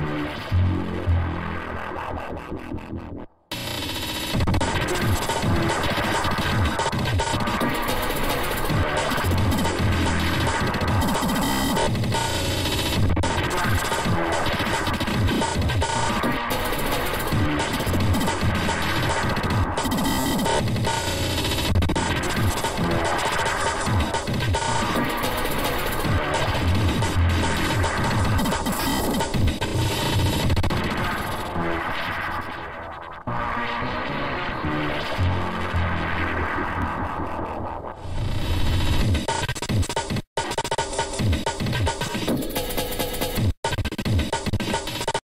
you